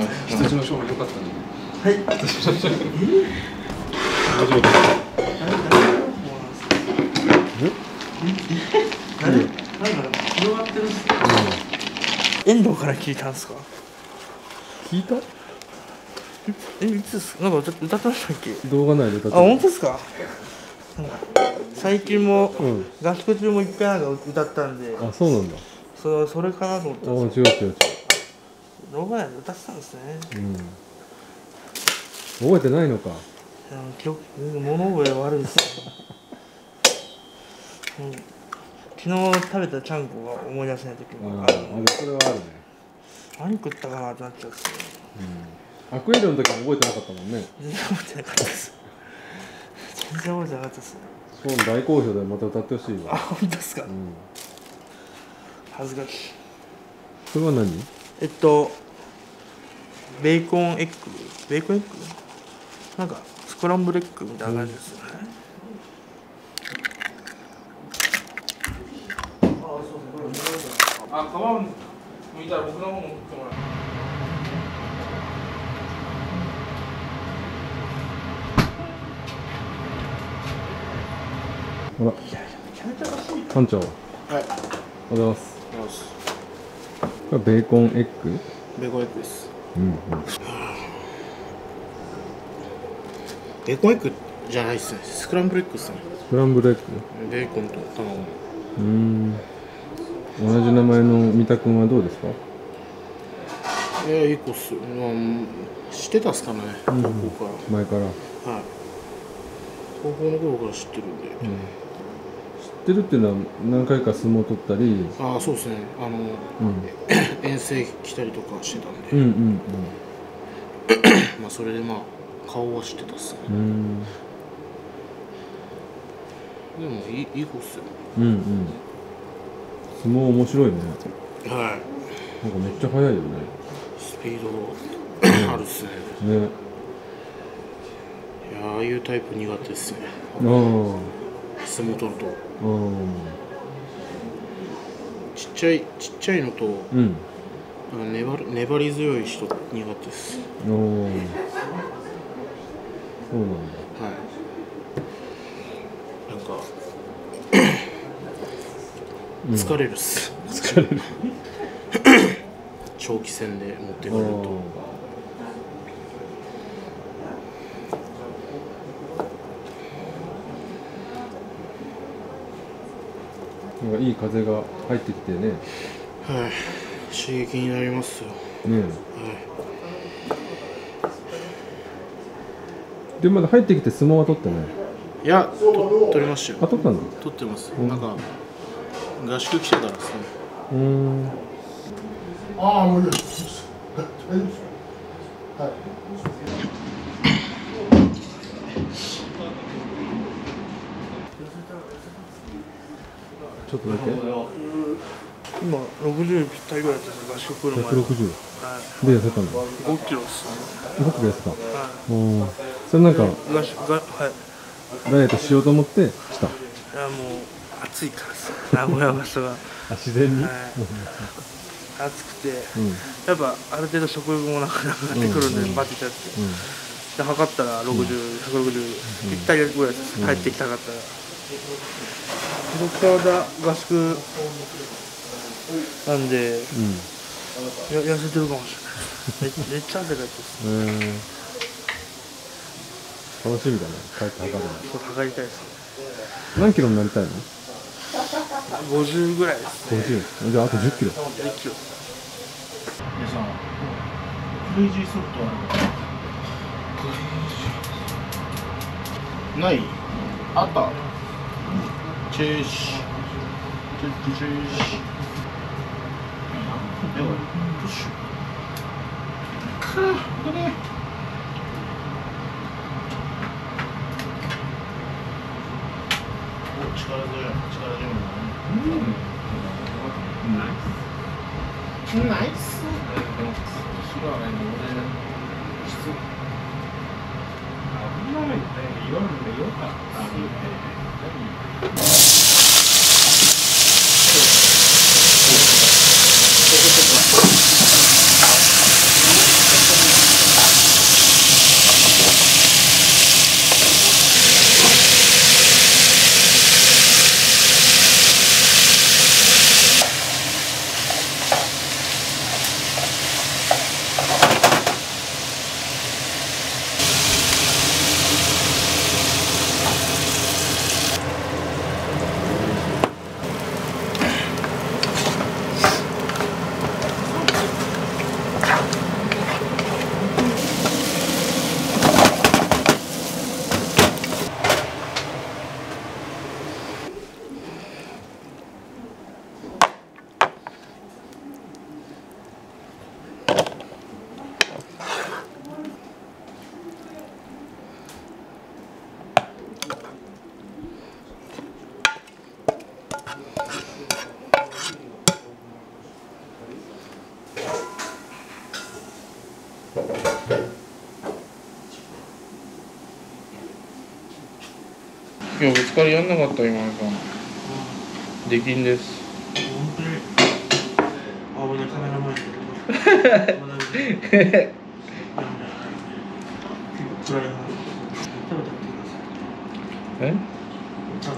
の羊の勝負良かったねはい。羊の勝負大丈夫誰誰なんか？広がってるっすよ遠藤から聞いたんですか聞いたえいつですかなんか歌歌ってましたっけ動画内で歌ってあ本当ですか最近もうん合宿中もいっぱいなんか歌ったんであそうなんだそれそれかなと思ったあんです違う違う違う動画内で歌ってたんですね。うん。覚えてないのか。物覚え悪いです昨日食べたちゃんこが思い出せない時ああもあるあれそれはあるね。何食ったかなってなっちゃうんですよ。アクエリオの時も覚えてなかったもんね。全然覚えてなかったです。全然覚えてなかったです。ショーン大好評でまた歌ってほしいあわ本当ですか、うん。恥ずかしい。それは何？えっとベーコンエッグ？ベーコンエッグ？なんかスクランブルエッグみたいな感じですよね、あ、皮むいたら僕の方も食ってもらう。ほらいやいや、めちゃめちゃ安い。おははい。ようございますこれベーコンエッグ？ベーコンエッグです。うんうんベーコンエッグじゃないですね。スクランブルエッグですね。スクランブルエッグベーコンと卵。うーん同じ名前の三田君はどうですか？いや、いい子っす。まあ、知ってたっすかね、高校から。前から、はい。高校の頃から知ってるんで。知ってるっていうのは何回か相撲取ったりああ、そうですね。あの、うん遠征来たりとかしてたんで、うんうんまあ、それでまあ、顔は知ってたっすね。うんうんでも、いい、いい子っすよ。うんうん相撲面白いねはい。なんかめっちゃ速いよねスピードあるっすね。ねいや、ああいうタイプ苦手ですね。ああ相撲取ると。あちっちゃい、ちっちゃいのと、あうん粘る粘り強い人苦手です。おおそうなんだはい。なんか、うん疲れるっす。疲れる 長期戦で持ってあくると。なんかいい風が入ってきてねはい。刺激になりますよ。ねはい。でまだ入ってきて相撲は取ってない？いや、と取りましたよ。あ取ったんだ取ってます。んなんか、合宿来てからですね。うーんああ、もういいです。はい。ょっとだけ。今、60ぴったりぐらいです合宿来る前。160はい。で痩せたの？5キロっすね。僕が痩せた？はおおそれなんかい。合宿が、はい。ダイエットしようと思ってした？いやもう暑いからさ。名古屋場所 自然に？暑くて、うん。やっぱある程度食欲もなくなってくるんで、うん。バテちゃって、うん。で測ったら60、160、ぴったりぐらいです、帰ってきたかったら、ドクターだ合宿なんで、うん。や痩せてるかもしれない。めめっちゃ汗かいてま楽しみだね。帰って測るのそう測りたいです。何キロになりたいの？50ぐらいです。ね ?50 じゃああと10キロ。1キロ。でさクレイジーソフトない。あったチェーシチェッチェーシでもプッシュかこれお力強い力強いナイスナイス後ろはね、俺、質危ないね、夜でよかった今日ぶつ Thank you. かりやんなかった今井さん。出禁です。本当にあ俺カメラえ歌を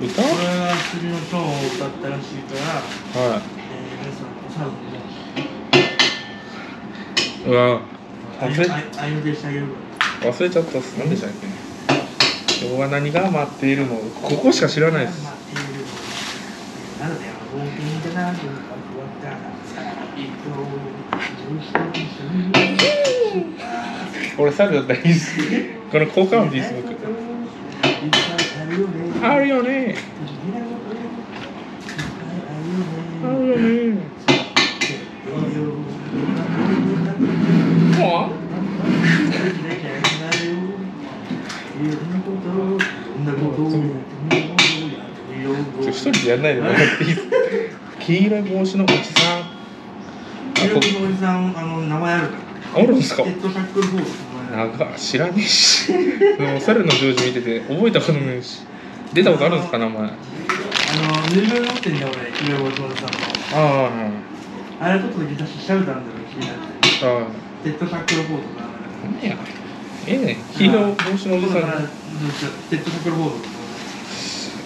歌これが次のを歌ったらしいから、はえー、皆さんおサウンいうわ。あ忘れ忘れちゃったっす。何でしたっけ？今日は何が待っているの？ここしか知らないです。らまあいろいろなんだったらいいっす。この効果音でいいっす。僕。あるよねあるよねもうやんないでもらっていいっす黄色い帽子のおじさんあこおじさん、あの、名前あるから。あるんですか？ヘッドシャックルボール。長知らねえしでも猿のジョージ見てて覚えたことないし出たことあるんですか名前ああの、ぬいぐるみ持ってんだよ、俺、黄色いおじさんの。ああれちょっとギター調べたんだよ、気になって。ああヘッドシャックルボールとか。何やええね黄色い帽子のおじさんヘッドシャックルボール。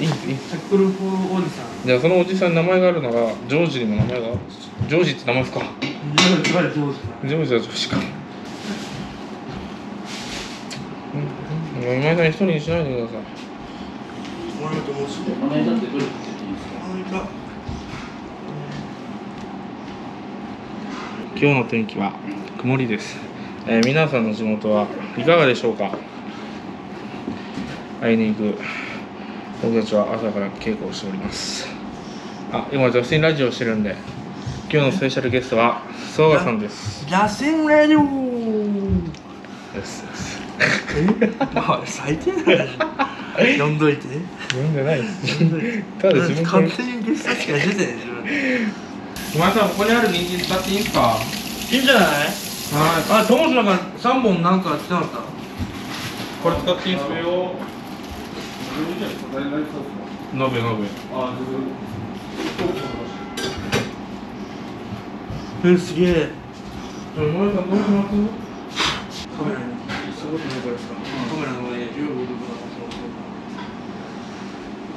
いいいいシャックルボールおじさん。じゃあそのおじさんに名前があるのがジョージにも名前があるジョージって名前ですか？ジョージはジョージさん。ジョージはジョージか今井さん一人にしないでください俺ともうすぐ。お前だってどってていいですかアメリカ。今日の天気は曇りです、えー皆さんの地元はいかがでしょうか？あいにく僕たちは朝から稽古をしております。あ今女性ラジオをしてるんで今日のスペシャルゲストはソーガさんです。ジャスティン・レディオ。ですです。あ最低だよ呼んどいて。読んでないです。呼んどいて。ただ自分勝手にゲストしか出てない。今井さんここにある人参使っていいんですかいいんじゃない？はい。あ、トモスなんか三本なんかしてなかった？これ使っていいんですかよ鍋鍋。え、すげえ。カメラにすごく残りですかカメラの前に15度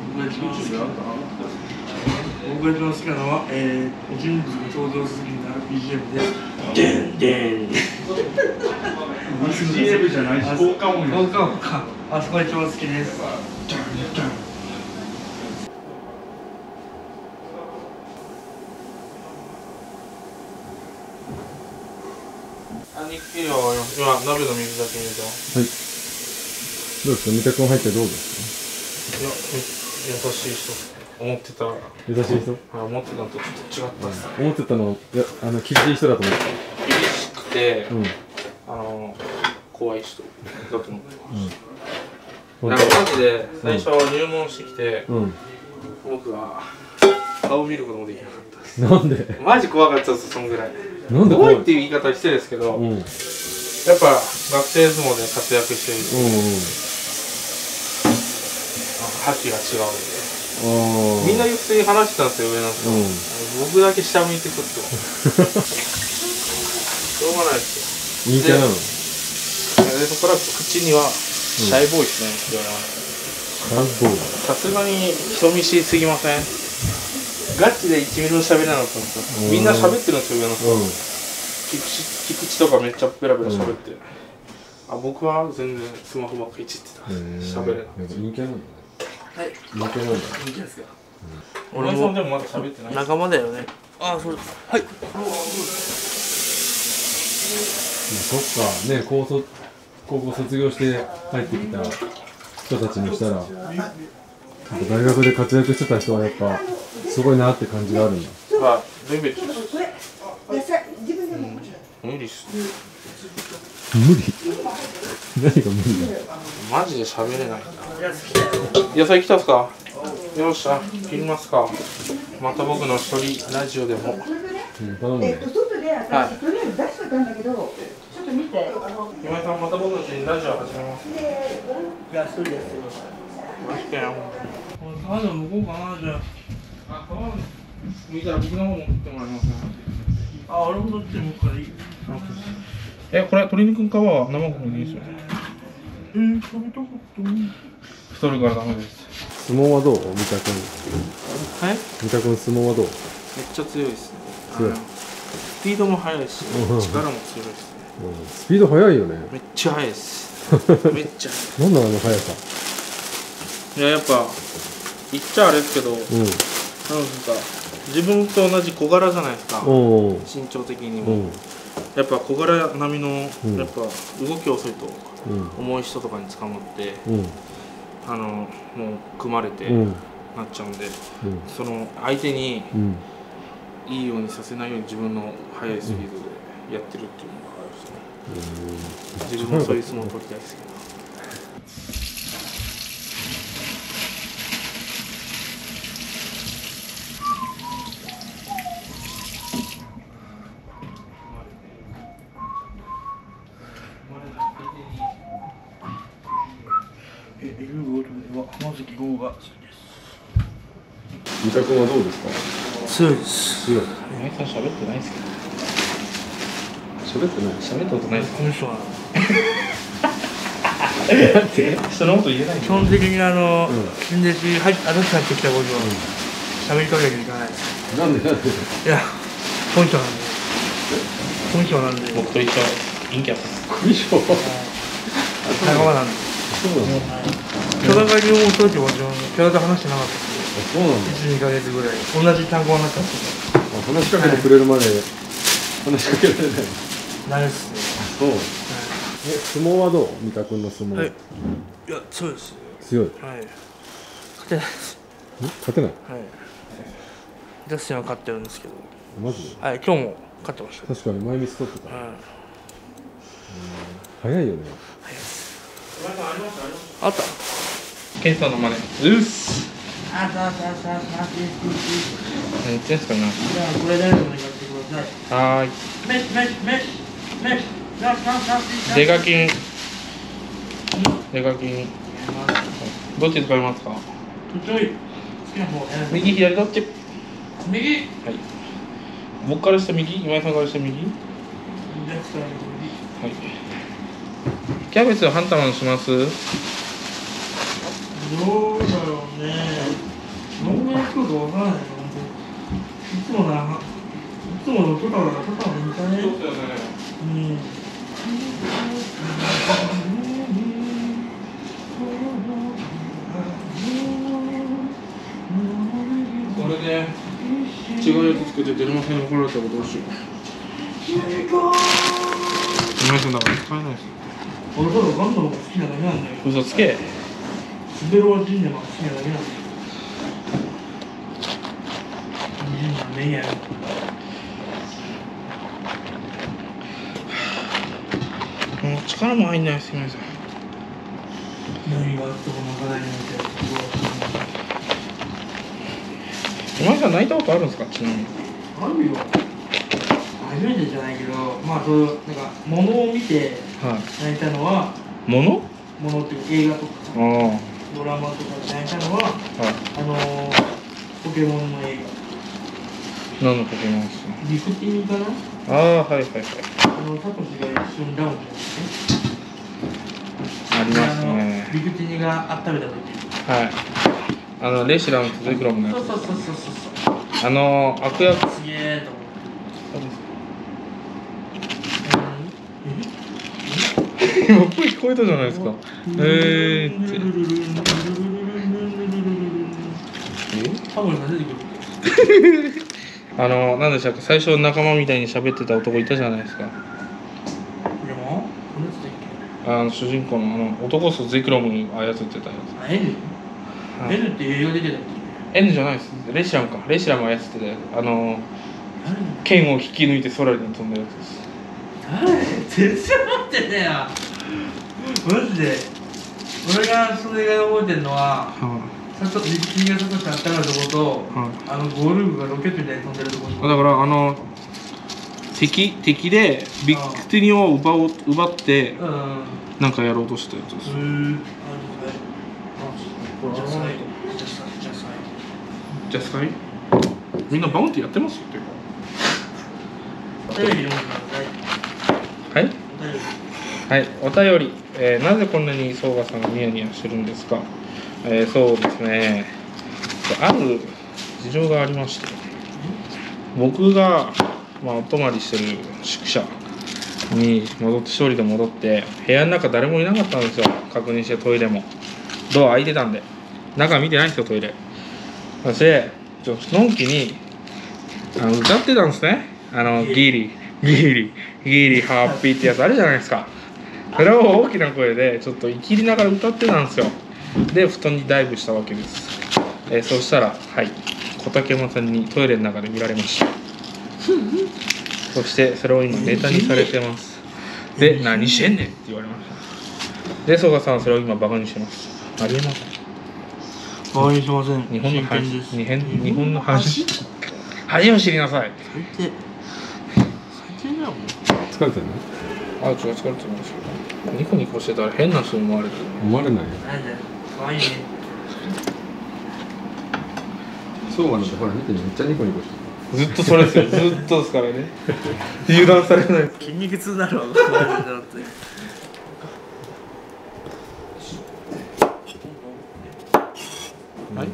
僕が一番好きな僕が一番好きなのは、えー、人物が登場するになる BGM ですでんでん CM じゃないし効果音効果音かあそこが一番好きですあ、肉切るよ。今、鍋の水だけ入れた。はい。どうですか？三田君入ってどうですいや、優しい人。思ってた。か優しい人？あ、思ってたのとちょっと違ったっす。思ってたの、いや、あの、厳しい人だと思って厳しくてた。、うん。あの、怖い人だと思ってうん。なんかマジで、最初入門してきて、うん。僕は顔見ることもできなかったです。なんで？マジ怖かったです、そんぐらい。なんで怖いっていう言い方は失礼ですけど、うん。うんやっぱ学生相撲で活躍してる人、うん。覇気が違うんで。みんな普通に話してたんですよ、上の人。うん。僕だけ下向いてくっと。しょうがないです陰キャなの？よ。で、そこから口には、シャイボーイですね、って言われました。さすがに人見知りすぎません？ガチで1ミリも喋れなかったんですよ。みんな喋ってるんですよ、上の人。うん。菊池菊池とかめっちゃペラペラ喋って。あ僕は全然スマホばっかいじってた。喋れない。なんか陰キャなんだね。はい陰キャなんだ。いいですか？俺もでもまだ喋ってない。仲間だよねあ、それはいそっか、ね、高卒、高校卒業して入ってきた人たちにしたら、大学で活躍してた人はやっぱ、すごいなって感じがあるんだ。はい、全部です。野菜自分でも無理っす。無理？何が無理だ？マジで喋れないな。野菜来たっすか？よっしゃ、切りますか。また僕の一人ラジオでも。うん、頼むねえっと。外ではい私とりあえず出しとかなきゃあまた僕たちラジオ始めますいや、一人ですよ。マジかよカード向こうかな、じゃあ川見たら僕の方も送ってもらいますねあ。あ、俺もどっちもからいい。えこれ鶏肉の皮は生ゴミでいいですよねえー、食べたかったな。太るからダメです相撲はどう三田君はい三田君相撲はどうめっちゃ強いですね強いスピードも速いしうん力も強いですねうんスピード速いよねめっちゃ速いですめっちゃ速なんだあの速さいいややっぱ言っちゃあれですけどなん。うんですか自分と同じ小柄じゃないですか。身長的にも。うん。やっぱ小柄並みのうん。やっぱ動き遅いとうん。重い人とかに捕まってうん。あのもう組まれてうん。なっちゃうんでうん。その相手にうん。いいようにさせないように自分の速いスピードでやってるっていうのがあるんですね。自分もそういう相撲を取りたいですけどえ、エルゴールはが好きです。三田君はどうですか？強いです。強い皆さん喋ってない。ですけど喋ってない喋ったことないです。この人は。人のこと言えない基本的にあの、うん。新弟子入っ新しく入ってきたことは喋りかけなきゃいけない。です。なんで？なんでいや、本性なんで。本性なんで。僕と一緒。陰キャ仲間なんで。そうなんだ巨大会に思うときは自分、巨大と話してなかったです。そうなん。だ1、2ヶ月ぐらい。同じ単語になったん。ですあ話しかけてくれるまで話しかけられない。ないですね。そうえ相撲はどう三田君の相撲、はい。いや、そうです。強いん。はい。勝てないです。勝てないはい。ジャスティンは勝ってるん。ですけど。マジではい、今日も勝ってました。確かに前ミス取ってたはい。早いよねあったケンさんの真似うっす。あ何言ってんすかなじゃあこれ誰でも。願ってください。はーいメシメシメシ。メシラスラスラスデカキンデカキンどっち使いますか？右左どっち？右。はい。僕からして右？今井さんからして右？はい。キャベツを半玉にします？どうだろうね。どんぐらい来るかわからないいつもな、いつものトタだからトタもいいんじゃねよねうん。これで違うやつ作って出るません怒られたらどうしよう今井さんだから使えないです俺ただガンダムが好きなだけなんだよ。嘘つけスベロはジンネマが好きなだけなんだよ。ジンネマねえやろ。もう力も入んないです今井さん何があっても泣かないなんて。今井さん泣いたことあるんですかちなみにあるよ。初めてじゃないけど、まあ、そう、なんか、ものを見て泣いたのは、いものものっていうか映画とかああドラマとかで泣いたのは、い。あのー、ポケモンの映何のポケモンですか？画。リフティングかな？ああはいはいはい。あの、サトシが一瞬ダウンし。ありますね。リフティングが温めた時はい。あのレシラムとゼクロムのやそうそうそうそうそう。つあの悪役。すげえと思って。今声聞こえたじゃないですか。えーって。あの何でしたっけ？最初仲間みたいに喋ってた男いたじゃないですか。あの主人公のあの男こそゼクロムに操ってたや?つ、はい。N って映画出てたっ N じゃないです。レシラムか。レシラム操ってたやつ。あのけ剣を引き抜いて空に飛んだやつです。誰？全然持ってね。えやマジで。俺がその映画で覚えてるのははサトリキンがサトシあったかいとことい、はい。あのゴール部がロケットみたいに飛んでるところだからあの敵敵でビクテリオを奪おう奪ってうん。なんかやろうとしたやつです。へー。これじゃあ最後じじゃあ最後じゃあじゃあスカイみんなバウンティやってますっていうかはいはい、お便り、えーなぜこんなに総賀さんがニヤニヤしてるんですか、えーそうですね。ある事情がありまして。僕が、まあ、お泊まりしてる宿舎に戻って一人で戻って部屋の中誰もいなかったんですよ。確認してトイレも。ドア開いてたんで。中見てないんですよトイレ。そしてちょのんきにあの歌ってたんですね。あのギリギリギリハッピーってやつあるじゃないですか。それを大きな声でちょっといきりながら歌ってたんですよ。で布団にダイブしたわけです、えーそしたらはい小竹山さんにトイレの中で見られました。そしてそれを今ネタにされてます。で何してんねんって言われました。で曽我さんはそれを今バカにしてます。ありえません。バカにしません。日本の話日本日本の話。恥を知りなさい。最低最低だよもう。疲れてるの？あ違う疲れてますニコニコしてたら変な人に思われる思われないよ。なんだよかわいいねそうなんてほら見てめっちゃニコニコしてる。ずっとそれですよ。ずっとですからね。油断されない。筋肉痛になるわはい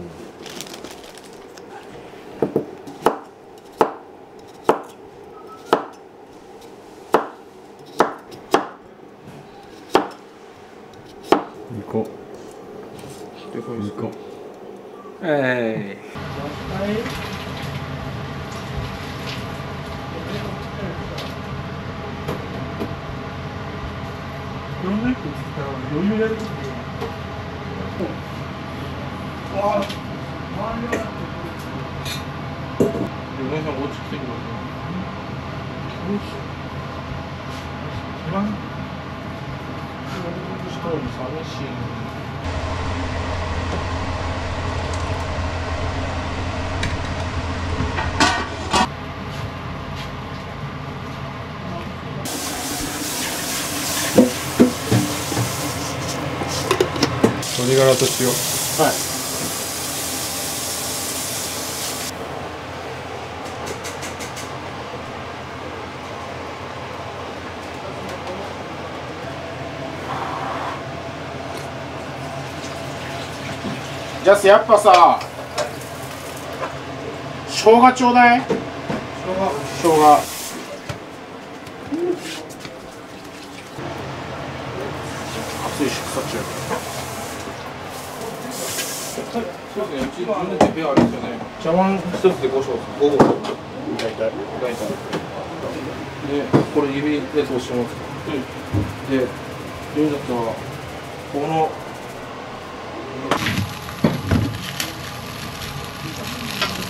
ニコニコえいろんな人つったら余裕やることでわあ周りはい嫁さん落ち着いてください一番一人寂しい鶏ガラと塩。じゃあやっぱさ生姜ちょうだい。生姜。熱いし腐っちゃうそうですねうち自分で手ペアあれですよね。茶碗一つで5升5合。大体。大体でこれ指で通してますで4だったらこの。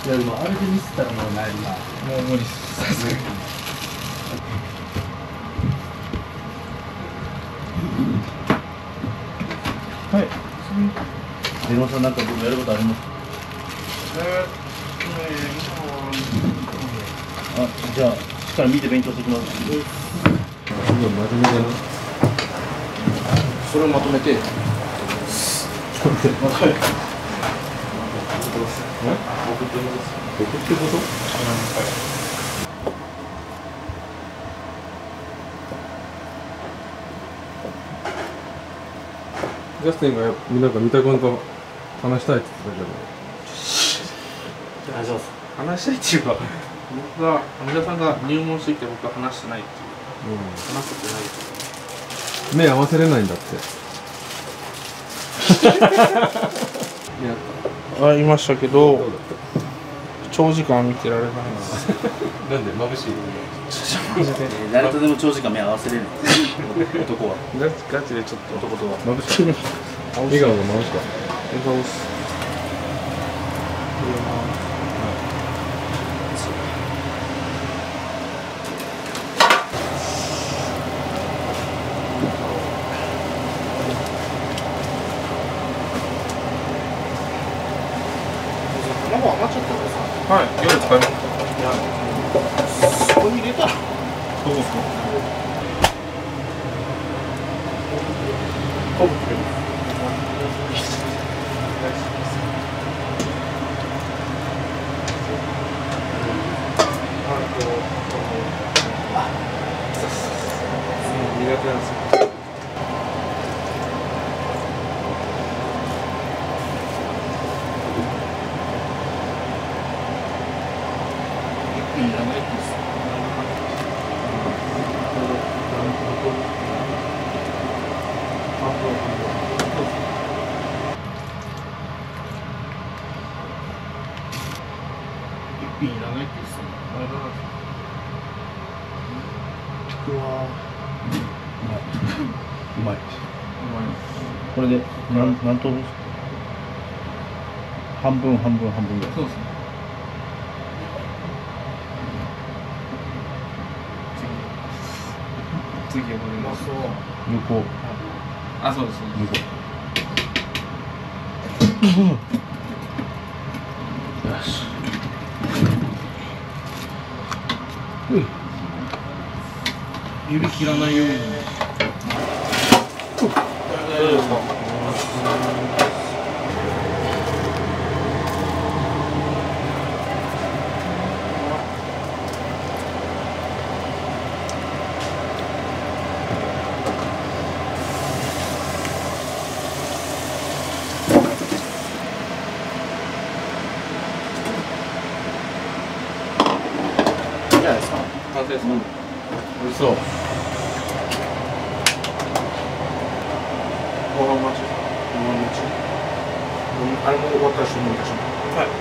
いやでもあれでミスったらもうないな。もう無理っす。さすがに。出野さんなんか僕やることありますあじゃあしっかり見て勉強してきますすごい真面目だなそれをまとめて僕ってことジャスティンがなんか三田君と話したいって言ってたけど。ありがとうございます。話したいっていうか僕が阿弥陀さんが入門してきて僕は話してないっていう。話せてない。っていううん、目合わせれないんだって。会いましたけど長時間見てられないなんで眩しい誰とでも長時間目合わせれる男は。ガチでちょっと。男とは。眩しい。笑顔が眩しかっ笑顔っす卵余っちゃったからさはい夜使いますそこに入れたら昆布くれます苦手なんですよいらないって言ってたのうまい。これで何何等分ですか？半分半分半分ぐらい。そうですね。次次はこれます。向こうあそうです。そう。です向こう指切らないようにいいんじゃないですか完成ですか美味しそうご飯待ちご飯待ちあれも終わったら注文いたします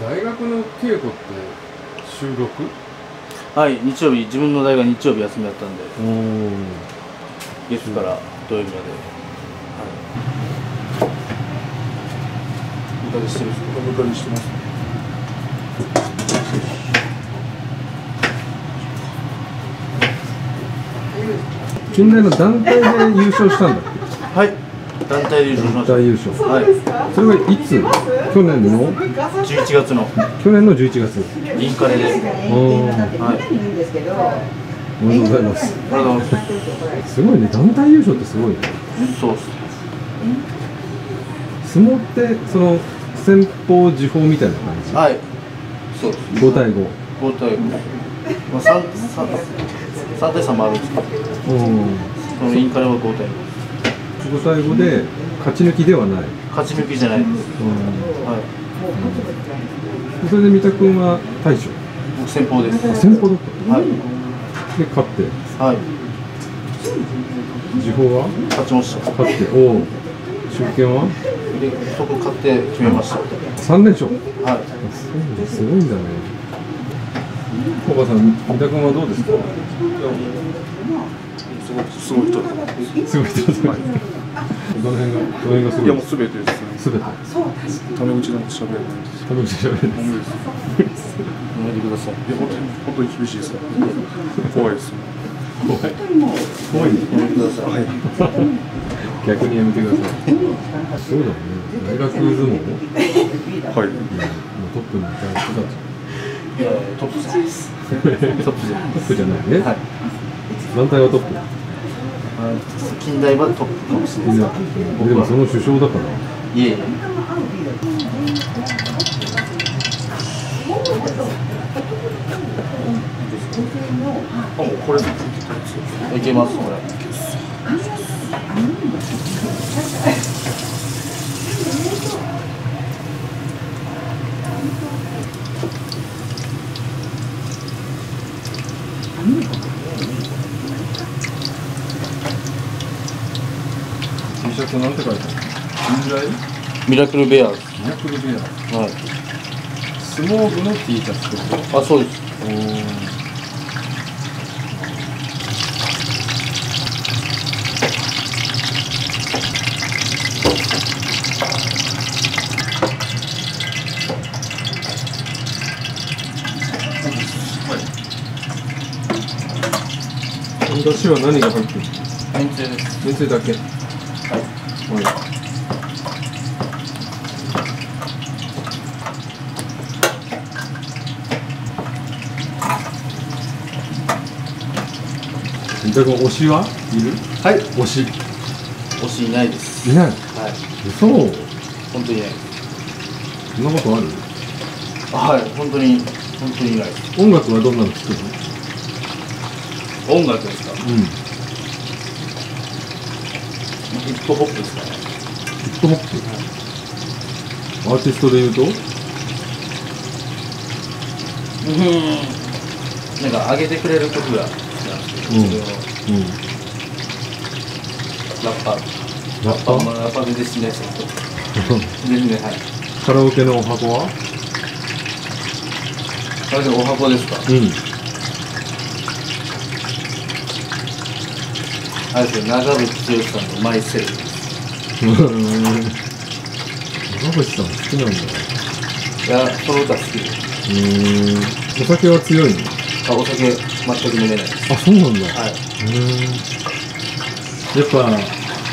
大学の稽古って収録はい日曜日自分の大学日曜日休みだったんで月から土曜日まで。い。かがしてるんです。かいかがしてます。近代の団体で優勝したんだっはい。団体で優勝しました。け団体優勝。はい。それはいつ？去年の？11月の。去年の11月インカレですおーおめでとうござい。ますありがとうござい。ますすごいね団体優勝ってすごいね。そうっす。相撲ってその先方時報みたいな感じはい。そうです。5対5 5対5まあ3 3 3対3もあるんです。けどうん。そのインカレは5対5 5対5で勝ち抜きではない、勝ち抜きじゃないです。うん。はいそれで三田君は大将。僕先方です。あ先方だった。はい。で勝って。はい。時報は勝ちました。勝って。おお出券はでそこ勝って決めました。3連勝。はい。すごいんだね。おばさん三田君はどうですか？すごいすごい人だ。すごい人どの辺がどの辺がすごい？いやもうすべてですね。すべてタメ口なんて喋れないです。楽しい喋れないです。やめてください。いや本当に本当に厳しいです。怖いです怖い。怖いね。やめてください。逆にやめてください。そうだね。大学相撲？もうはいトップにいた人たち。いやいやトップじゃないですトップじゃない。トップじゃないね、はい。団体はトップ？あ近代はトップかもしれない。でもその首相だから。いえいえ。これいけますこれー T シャツなんて書いてある近代ミラクルベアーズ。ミラクルベアはい。相撲部の T シャツってこと？あそうです。おー。出汁は何が入ってる？めんつゆです。めんつゆだけはいはいじゃあこの推しは？いる？はい。推し。推しいないです。いない。はい。嘘。本当にいない。そんなことある？はい。本当に本当にいない。です音楽はどんなの聴くの？音楽ですか？うん。ヒップホップですかね。ヒップホップ？アーティストで言うと？うん。なんか上げてくれる曲がうんそれをうんラッパーラッパーまあラッパーででしないですけど全然はいカラオケのお箱はそれでお箱ですかうん。あれですよ長渕剛さん。のマイセールです長渕さん。好きなん。だいやその歌好きですうん。お酒は強いのあお酒全く飲めない。ですあそうなんだ。はい。うんやっぱ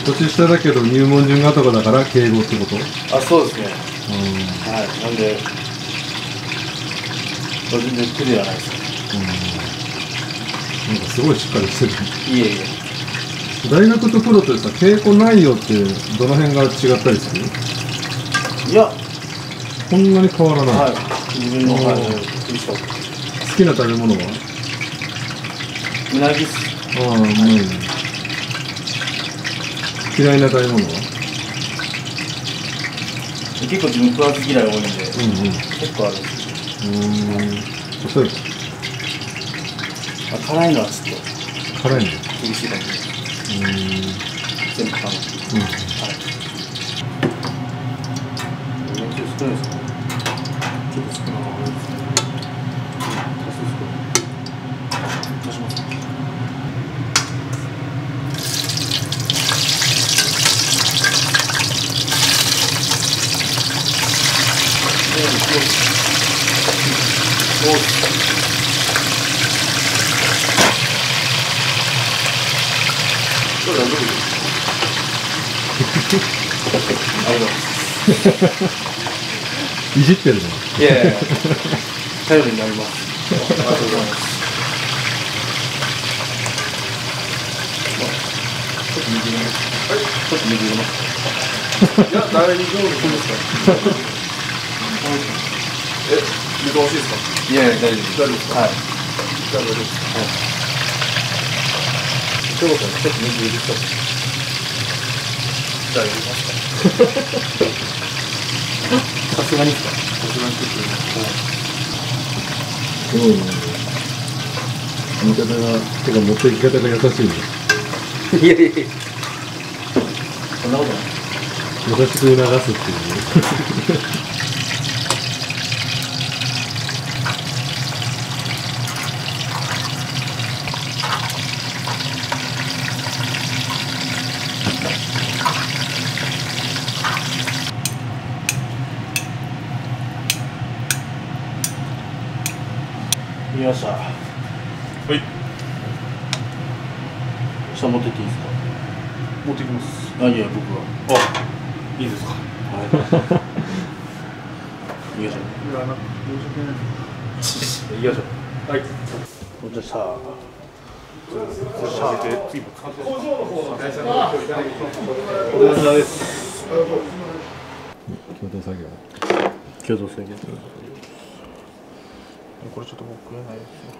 年下だけど入門順がとかだから敬語ってこと？あそうですね。うはい。なんで全然苦ではないです。ん。なんかすごいしっかりしてる。いえいえ。大学とプロってさ稽古内容ってどの辺が違ったりする？いや。こんなに変わらない、はい。自分のい。好きな食べ物は？うなぎっすああうまいね嫌いな食べ物は？結構自分食わず嫌い多いんで。うん。うん結構あるんですうーん例えあ辛いのはちょっば辛いの？と厳しいかもしれない。うーん。全部辛いうんはいめっちゃ少ないですかちょっと少ない方がいいですね足すですか足しますこれはどういじってるのいやいや頼りになります。ありがとうございます。ちょっと右入れます。はい。ちょっと右入れます。いや、誰に上手ですか。え、水欲しいですか？いやいや、大丈夫です。大丈夫ですか？はい。大丈夫です。はい。今日ちょっと右入れて。大丈夫ですか。さすがにですか。さすがにちょっと。うん見方がてか持っていき方が優しいねいやいやいやそんなことない。優しく促すっていうね 見ました。はい下持ってっていいですか。持ってきますあ、いや、僕は。あいいですかはい。よいしょ。いやなんか申し訳ないよいしょはいじゃあさ。じゃあ上げて次も使ってお疲れ様です。共同作業共同作業。これちょっと僕食えないですよ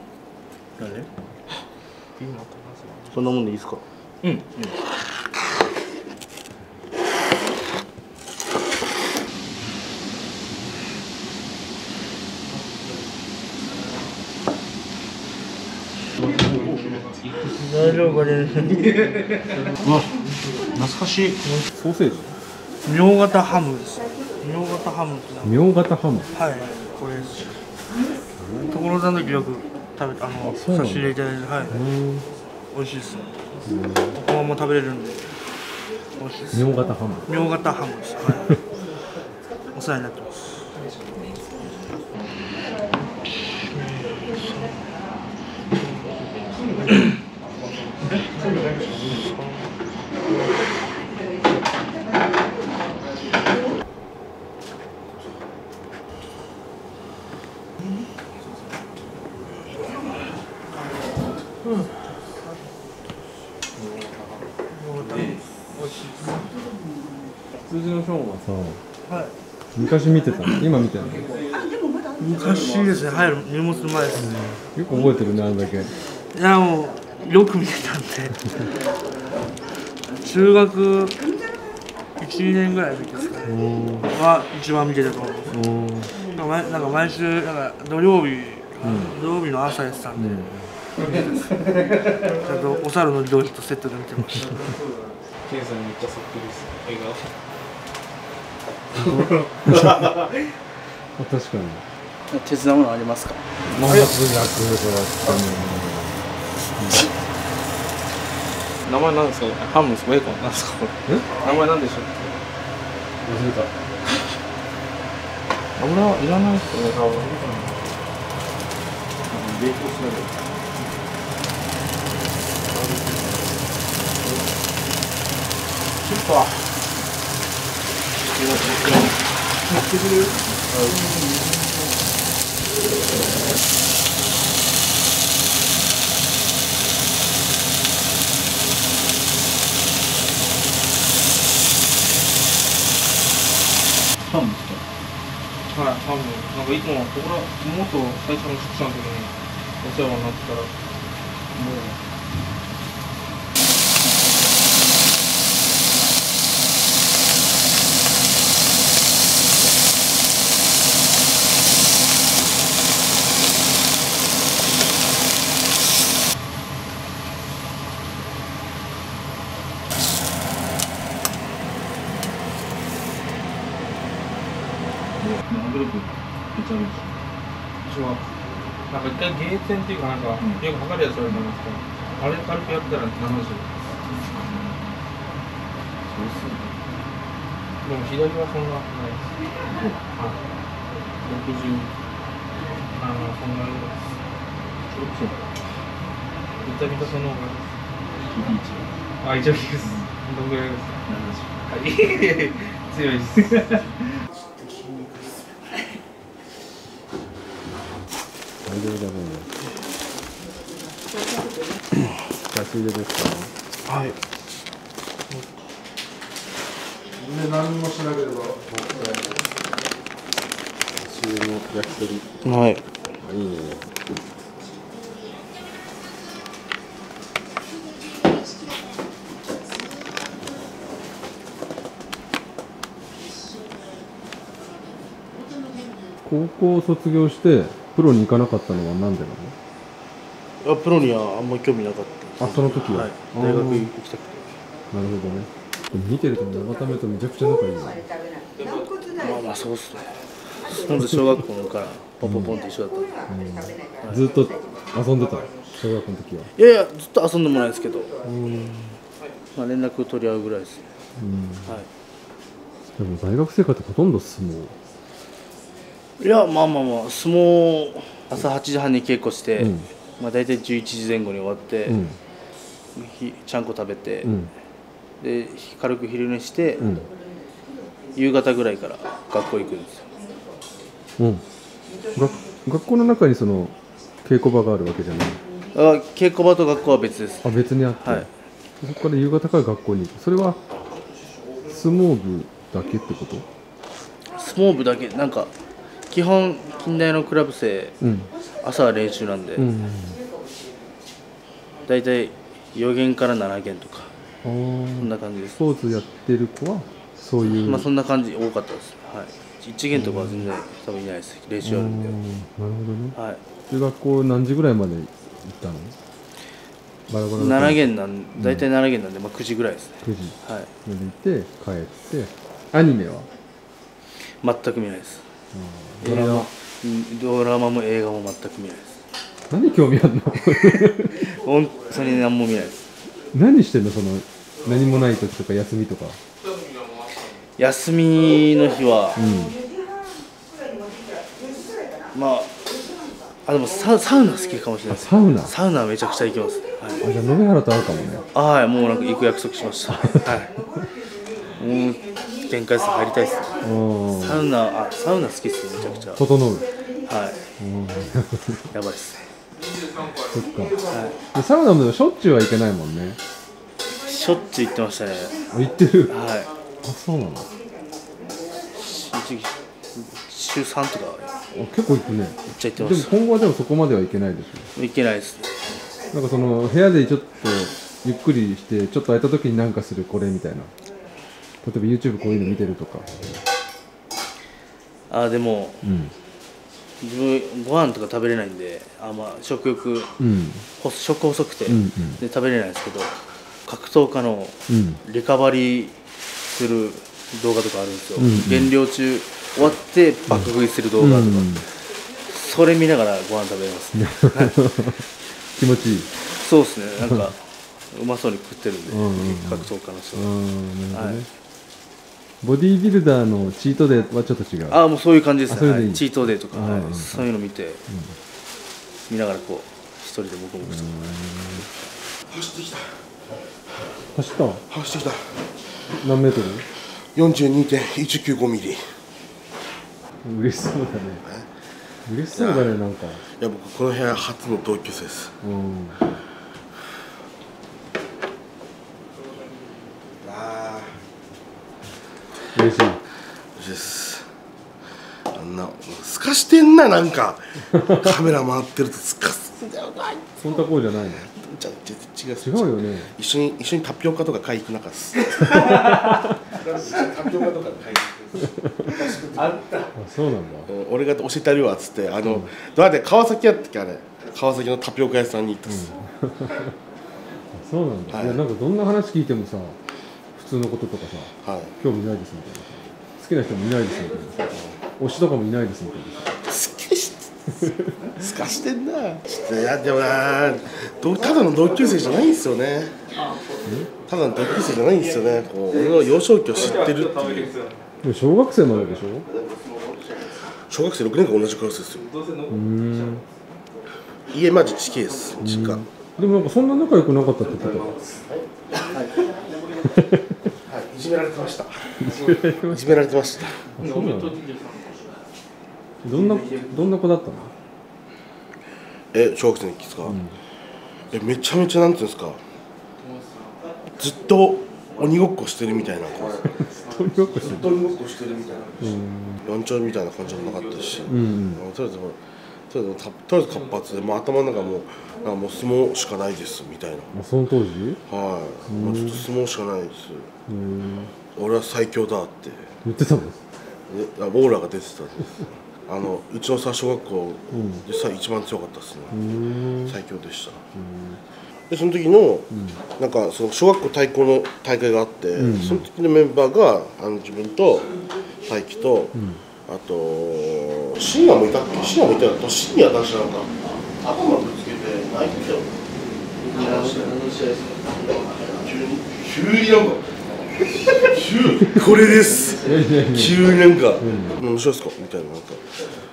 何ピーマンとまずはそんなもんでいいですか？うん。うん大丈夫かね。うわ懐かしい。ソーセージ？み型ハムです。み型ハムってなんか。みょうがたハム？はいこれです。所沢の時よく食べあの差し入れいただいてはい。うん美味しいです。このまま食べれるんで。美味しいです。みょうがたハム。み型ハムです。はい。お世話になってます昔見てたの？今見てんの？昔ですね。入る入門する前です。ね結構覚えてるねあれだけ。いやもうよく見てたんで。中学12年ぐらいの時ですかね。は一番見てたと思いますうんなんか毎なんか毎週なんか土曜日、土曜日の朝やってたんで、ちゃんとお猿の移動とセットで見てました。ケンさんにめっちゃそっくりです。笑顔。あ 確かに。手伝うものありますか？まあ、役役とかったね。名前なんですか？ハムですか？ベーコンなんですか？これ名前なんでしょう？忘れた。油はいらないですよね多分冷凍しないで。キュッパパンですか？はいハムなんかいつも僕らもっと最初の宿舎の時にお世話になってたらもう何グループめっちゃあるでし私はなんか一回ゲーセンっていうかなんか、よく測るやつあるじゃないですかあれ軽くやったら70ょそうっすよね。でも左はそんなないです。はい。60あのそんなぐらいですビタビタその方があ一応ですどんぐらいですか？70はい。強いです 大丈夫だね差し入れですかはい。で何もしなければ差し入れの焼き鳥はい。あいいね高校を卒業してプロに行かなかったのはなんでなの？あプロにはあんまり興味なかったあその時は、はい。大学行きたくて。なるほどね。見てると長田目とめちゃくちゃ仲いいまあまあそうっすね。ほんと小学校からポンポンポンって一緒だった。ん。で、ずっと遊んでた？小学校の時は？いやいやずっと遊んでもないですけど、まあ、連絡取り合うぐらいですね。うん。はい。でも大学生活ほとんど相撲。いやまあまあまあ相撲朝8時半に稽古して、うん。まあ、大体11時前後に終わって、うんひちゃんこ食べて、うん。で軽く昼寝して、うん。夕方ぐらいから学校行くんですよ。うん。学学校の中にその稽古場があるわけじゃない？あ稽古場と学校は別です。あ別にあって、はい。そこから夕方から学校に。行くそれは相撲部だけってこと？相撲部だけなんか基本近代のクラブ生うん。朝は練習なんで、うん。大体4限から7限とかあそんーな感じです。スポーツやってる子はそういう。まあそんな感じ多かったです。はい。1限とかは全然多分いないです。練習あるんで。うん。なるほどね。はい。中学校何時ぐらいまで行ったの？バラバラだったの？7限なん大体7限なんで、まあ、9時ぐらいですね。9時。はい。まで行って帰って。アニメは？全く見ないです。ドラマ？うんドラマも映画も全く見ないです。何興味あるの？本当に何も見ないです。何してんの？その何もない時とか休みとか。休みの日は、うん。まああでもササウナ好きかもしれないサウナ？サウナはめちゃくちゃ行きます。ねはい。あじゃあ野辺原と会うかもね。あはいもうなんか行く約束しました。はい。もう限界数入りたいですサウナあサウナ好きですねめちゃくちゃ。整う。はい。うん。やばいですねそっか。でサウナもしょっちゅうは行けないもんね。しょっちゅう行ってましたね。あ行ってる。はい。そうなの。一週3とか。あ結構行くね。めっちゃ行ってでも今後はでもそこまではいけないでし行けないです。ょなんかその部屋でちょっとゆっくりしてちょっと空いた時に何かするこれみたいな。例えば YouTube こういうの見てるとか。あーでもうん自分ご飯とか食べれないんであまあ食欲うん。ほ食細くて、うんうん。で食べれないんですけど格闘家のうん。リカバリーする動画とかあるんですよ、うんうん。減量中終わって爆食いする動画とか、うんそれ見ながらご飯食べます、気持ちいい。そうですね。なんかうまそうに食ってるんで、うんうんうん。格闘家の人うが、はいボディービルダーのチートデーはちょっと違う。ああもうそういう感じですね、はい、チートデーとか、うんうん。はいそういうの見て、見ながらこう一人で黙々と、走ってきた。走った？走ってきた。何メートル？42.195ミリ。い嬉しそうだね。嬉しそうだねなんか。や僕この部屋初の同級生です。うんあ嬉しいあですあんなすかしてんななんか。カメラ回ってるとすかすんだよなそんな声じゃないの？じゃ違う。違うよね。一緒に一緒にタピオカとか買い行く中です。タピオカとか買いに行く。あそうなんだ。うん俺が教えてやるわっつって。あの、どうやって川崎やったっけあれ。川崎のタピオカ屋さんに行ったっす、あそうなんだ、はい。い、やなんかどんな話聞いてもさ普通のこととかさはい。興味ないですみたいな。さ好きな人もいないですみたいな。さ推しとかもいないですみたいなさす すかしてんな。ちょっといやでもなどただの同級生じゃないんですよね。ただの同級生じゃないんですよね。こう俺の幼少期を知ってるっていう。小学生まででしょ？小学生6年間同じクラスですよ。うーん。家マジ地形です。実家、でもなんかそんな仲良くなかったって言ってはい、い。じめられてました。いじめられてました。どんなどんな子だったの？え、小学生の時ですか？え、めちゃめちゃなんていうんですか？ずっと鬼ごっこしてるみたいな子。ずっと鬼ごっこしてるみたいな。やんちゃみたいな感じじゃなかったし。うんうんとりあえず、とりあえず、たとりあえず活発で、もう頭の中もう、なんかもう相撲しかないですみたいな。あその当時？はい。もうずっと相撲しかないです。うん俺は最強だって。言ってたの？であオーラが出てたんです。あのうちのさ小学校でさ一番強かったですね。最強でした、でその時の、なんかその小学校対抗の大会があって、ん。その時のメンバーがあの自分と大輝と、あと深夜もいたっけ？深夜もいたよ。深夜私なんか頭ぶつけて泣いてたよ。急に？急になんか急 これです。急になんか「面白いっすか?」みたいななんか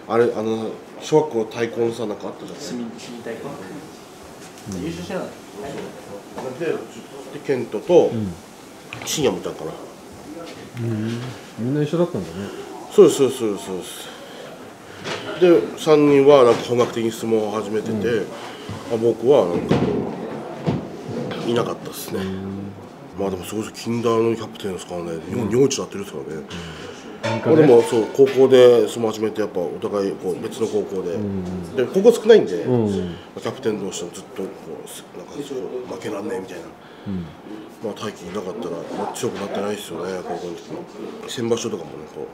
あれあの小学校の対抗のさなんかあったじゃん住み住みたいか優勝してなかっででケントと深夜もいたんかな、みんな一緒だったんだね。そうですそうですそうです。そうですで3人はなんか本格的に相撲を始めてて、あ僕はなんかいなかったですね、まあでもすごい近代のキャプテンですからね。日本日本一になってるですからね、なんかね。俺もそう高校で相撲始めてやっぱお互いこう別の高校で、で高校少ないんで、うん。キャプテン同士のずっとこうすなんか負けらんねえみたいな、まあ大輝いなかったら、まあ、強くなってないですよね。高校の時も。先場所とかもねこう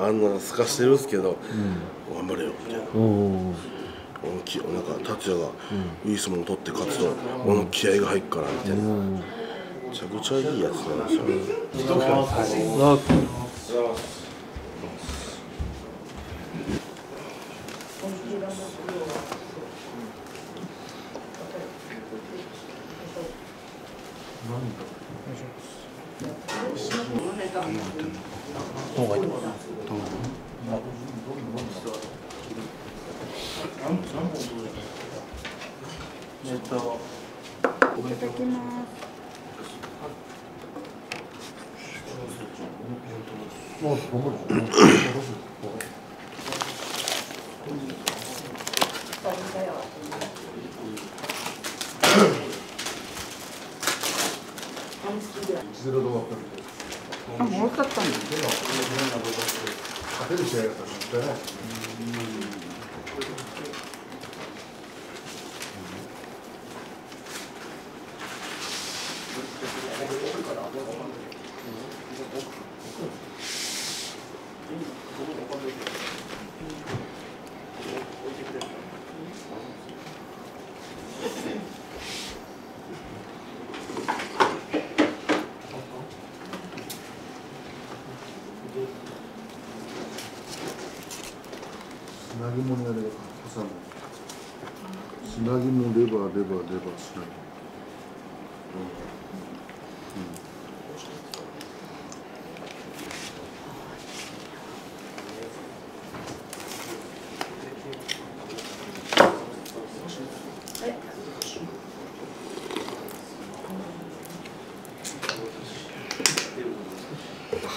あああんなすかしてるんですけど、頑張れよみたいな。なんか達也がいい相撲を取って勝つと、俺の気合が入るからみたいな、めちゃくちゃいいやつなんですよね、えっといただきます。ゼロ度分かるあ、もうかったんだ。勝てる試合だったら絶対ない。つなぎもやれば挟む。つなぎもレバーレバーレバーつなぎ。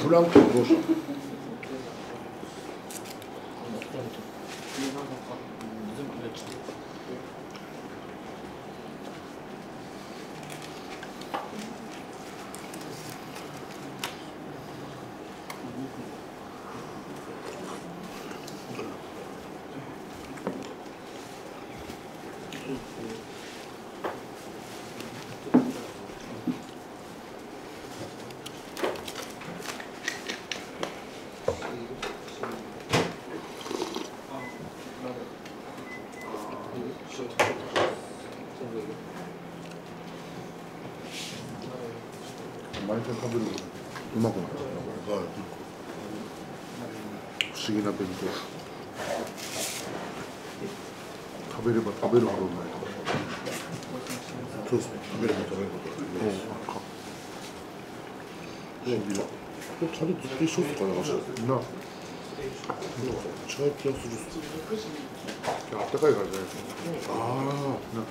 フランクどうしたの毎回食べるとうまくなるはい不思議な弁当食べれば食べるほどうまいとそうですね食べれば食べるほどうまいです不思議なこれタレずっと一緒っすかねな違う気がする。あったかいからじゃないですかああな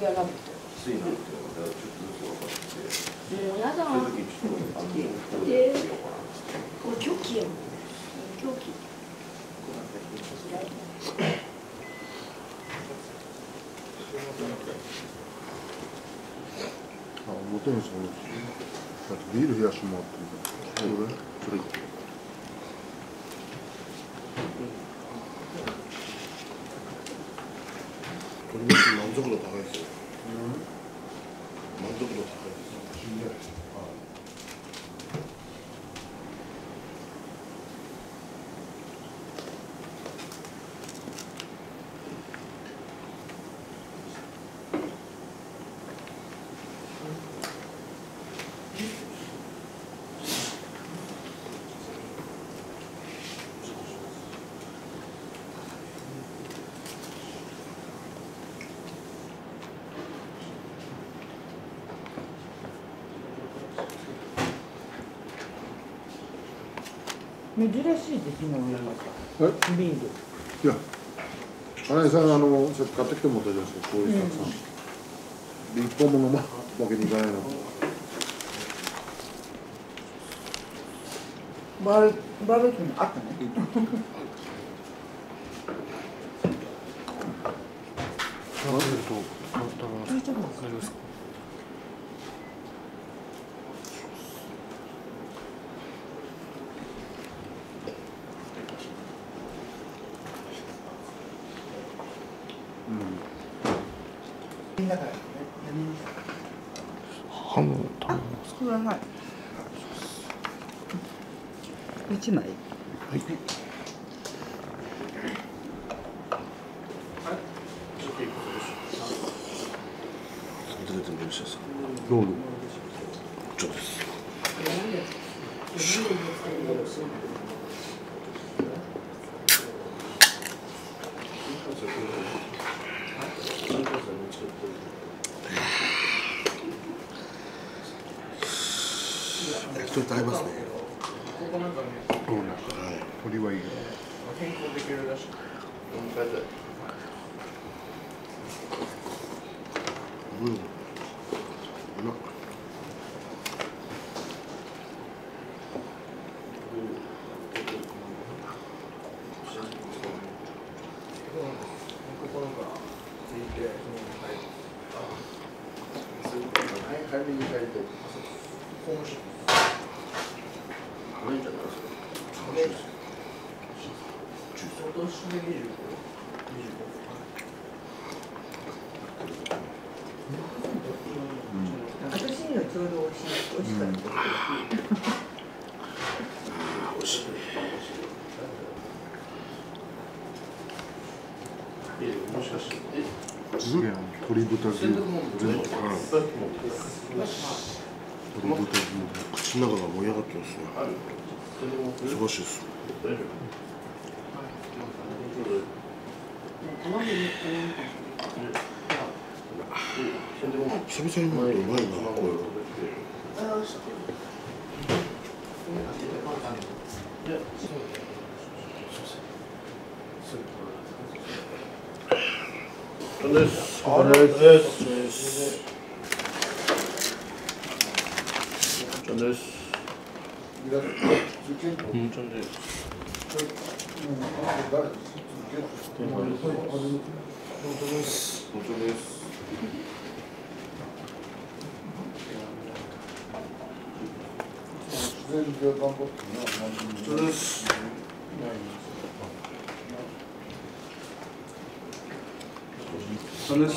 やだ。で、これ狂気やん。狂気。あ、元にそうだってビール冷やしてもらっていいかな。それ、それ。鶏飯満足度高いですよ。満足度高いです。珍しいですね、えビール。いや、花井さん、あの、さっき買ってきてもらったじゃないですか、こういうたくさん。で一本も飲まわけにいかないの。バーベバーベキュあったね。みんなか？らね。ハム食べまください。一枚。出てもよろしい。どうぞ。ちょっとです。焼き鳥と合いますね。鳥はいいようんうまっ私にはちょうど美味しい美味しかった。美味しいすげえ鶏豚牛全部鶏豚牛口の中が盛り上がってますね素晴らしいです久々に飲むとうまいなこういうのそうです。あれですそうです。うん、ちゃんです。そうですそうです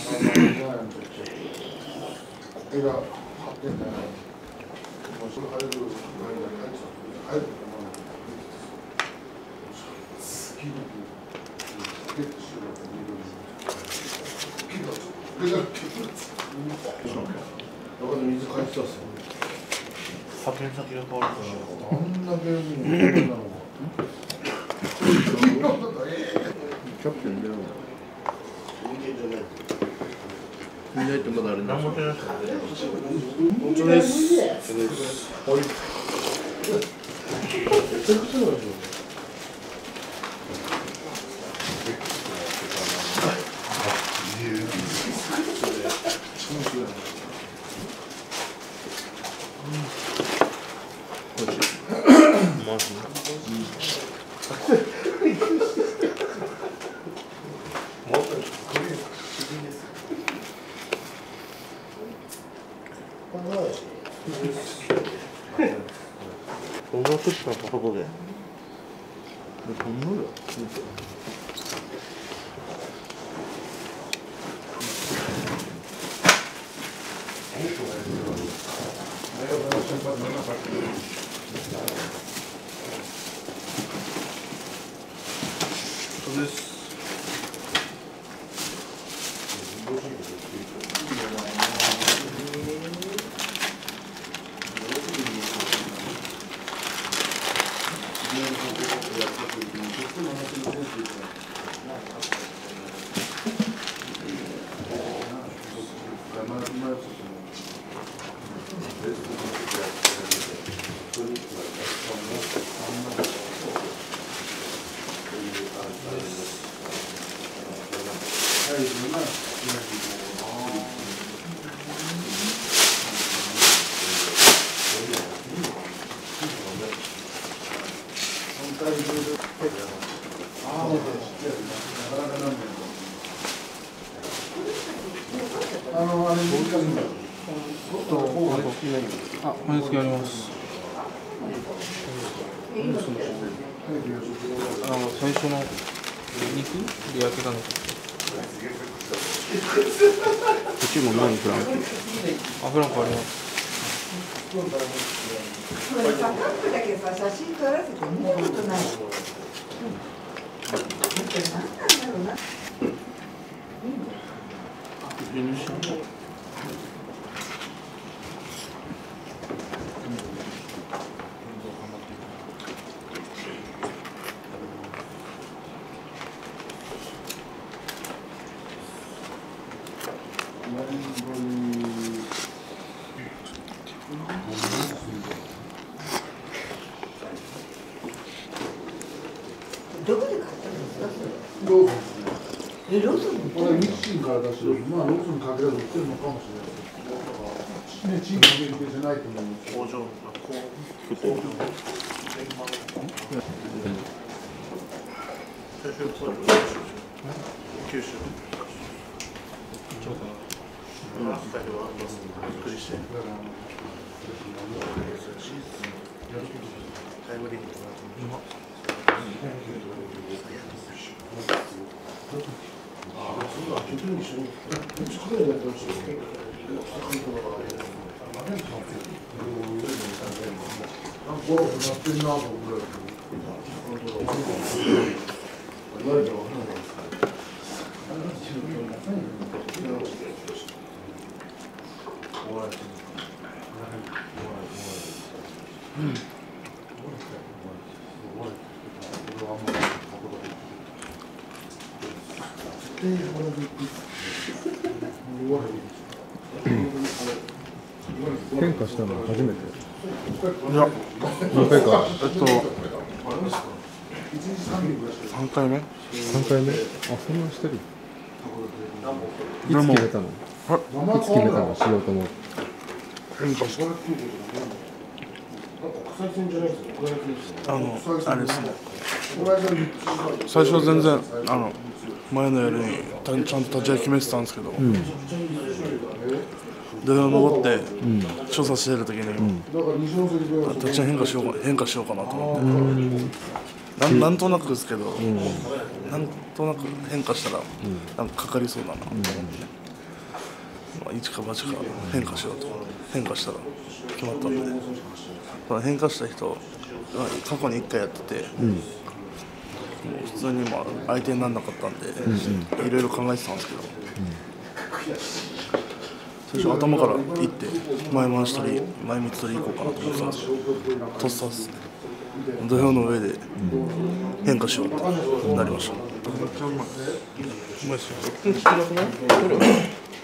派遣先が変わるから。キャプテンだよ。みんなってまだあれ何もしてない。本当ですマジ音楽しかここで。こんなのそうですあ、骨付きあります。あの最初の肉で焼けたの。こっちも何フランク？あ、フランクあります。これさ、カップだけさ、写真撮らせて見たことない。九州うんびっくなってんなと思って。言われたら分かんない変化したのは初めていや何回かえっと三回目3回目あそん。なしてるいつ決めたのいつ決めたのしようと思ってう変化したあのあれですね。最初は全然あの前のよりにたちゃんと立ち合い決めてたんですけど、土俵登って、調査してる時に、立ち合い変化しようか変化しようかなと思って、なんなんとなくですけど、なんとなく変化したら、なんかかかりそうだな。と思って、まあ、一か八か変化しようと。変化したら決まったんで、その変化した人が過去に1回やってて、もう普通にまあ相手にならなかったんで、いろいろ考えてたんですけど、最初頭からいって前回し取り前三つ取り行こうかなと思ってたんですよ。とっさっすね。土俵の上で変化しようってなりました。う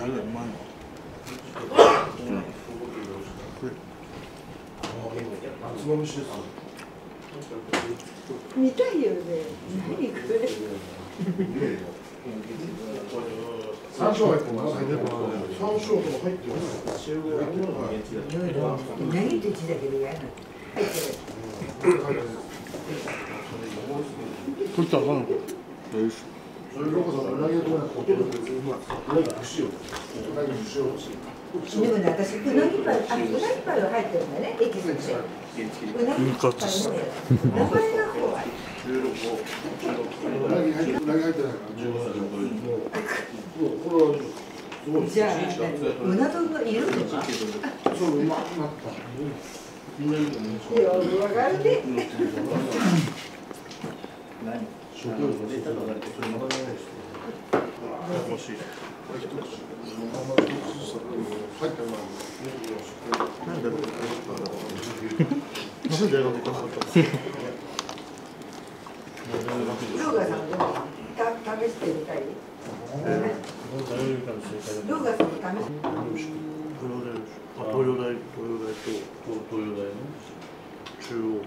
だうまいの見たいよね。何これ山椒入ってます山椒とか入ってる何って字だけど嫌なの入ってるこいつは何のうなぎのところにこううなぎ串をうなぎ串をでもね私うなぎパイあうなぎパイは入ってるん。だねエキスでうなぎパイの名前が怖いうなぎ入ってうなぎ入ってないからもうこれはすごいじゃあ何うな丼の色とかそううまくなったよくわかるね欲しいなんでなんでローガさんどうた試してみたいローガさんも試して東洋大あ東洋大東洋大と東洋大の中央と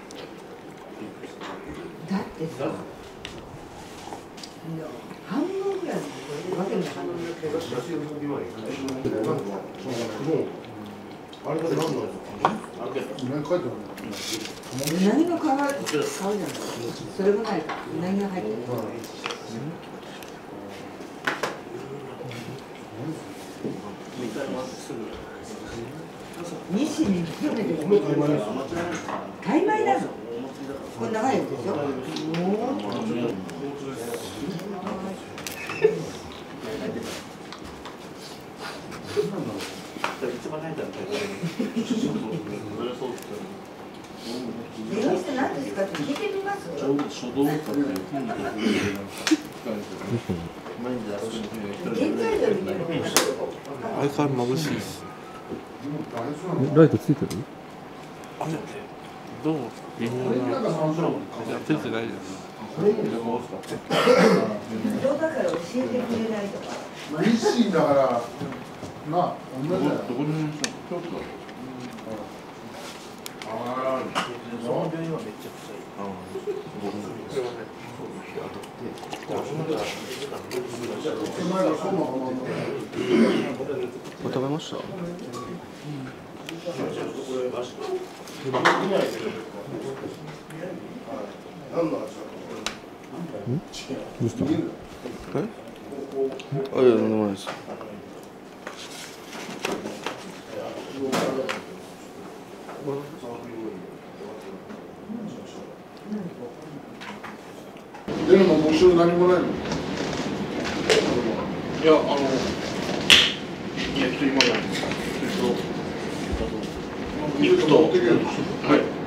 だってさ半分ぐらいのこれわけの半分もうあれが何なんですか何書いてあるうなぎの皮買うじゃないそれもないかうなぎが入ってる日清に含めてタイ米なのこんな長いやつでしょ電話して何ですかって聞いてみます原材料見ても相変わらず眩しいです。えライトついてる？どう？微妙なついてないですどうだから教えてくれないとかまあ一心だからなあ同じだよどこにも手前がそうなのかなこれ食べました？どうしたえあいや、なんでもないです出るの募集何もないのいや、あの、いや、ちょっと今じゃないですか。肉と、い。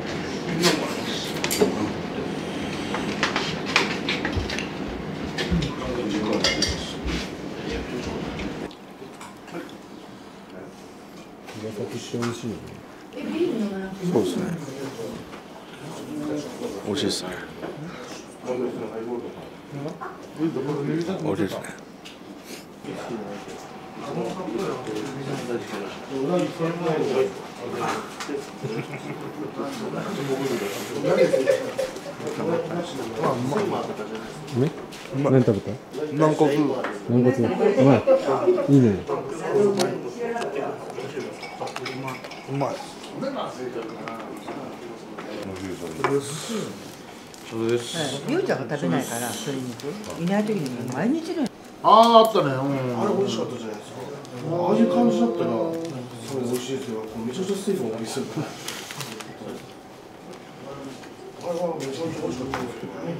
岩崎って美味しいそうですね美味しいですね美味しいですね何食べた軟骨軟骨うまいいいねうまいそれですりょうちゃんが食べないから鶏肉いない時に毎日のあああったねうんあれ美味しかったじゃないですかああいう感じだったらそう美味しいですよめちゃくちゃ水分多いですよあれはめちゃめちゃ美味しかったですけどね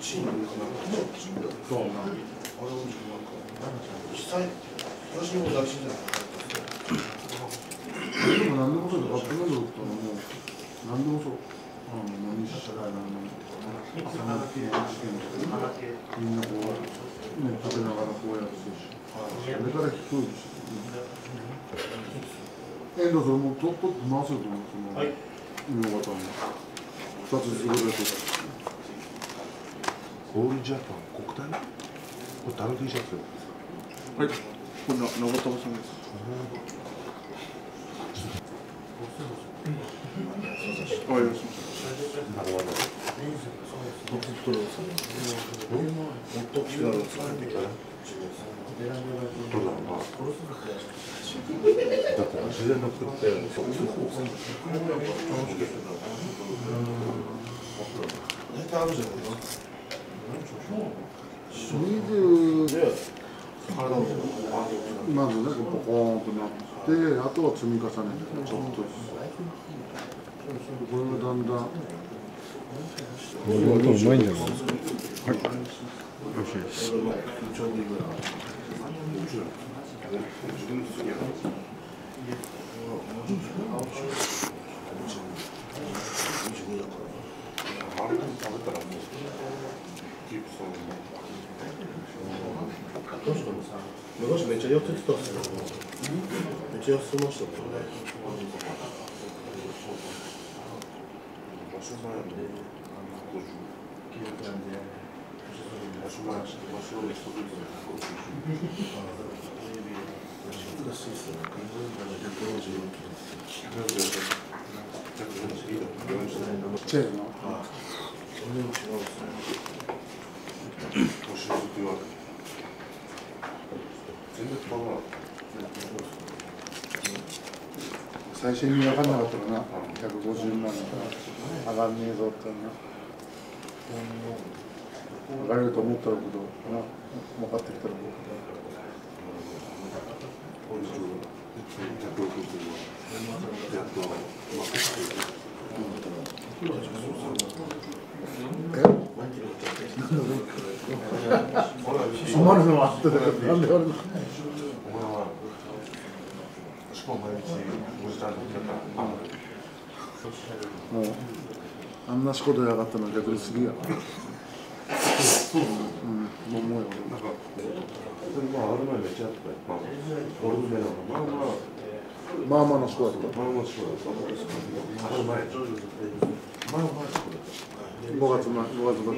チームかなん。かそうなあれ美味しくなん。か実際私も大事じゃないでも何でもそうだカップヌードルとも何でもそううん。何したら何でも朝の事件とかみん。なこうね食べながらこうやってるしそれから聞こえるし遠藤それもとっとって回せると思うはい。今方も二つずつぐらいとかオールジャパン国体？これダル T シャツはい。これな、長友さんです。わかりました。だって自然の作って大体あるじゃないですか水体のまずねポコーンとなってあとは積み重ねてちょっとずつこれがだんだんうまいん。じゃないちょうどいいぐらいあれ昔めっちゃやってたん。ですけど、めっちゃ休ましたもん。ね。場所さん、最初に分かんなかったらな150万だから上がんねえぞってな上がれると思ったらけど。分かってきたら閉まるのはあってだけど。なんで俺のしかも毎日おじゃんと来たからもうあんな仕事で上がったの逆にすぎやそうん。もう思うよなん。かまあある前めっちゃやったまあ俺の目なのまあまあまあまあの仕事だったまあまあ仕事だったある前まあまあ仕事だった5月前5月末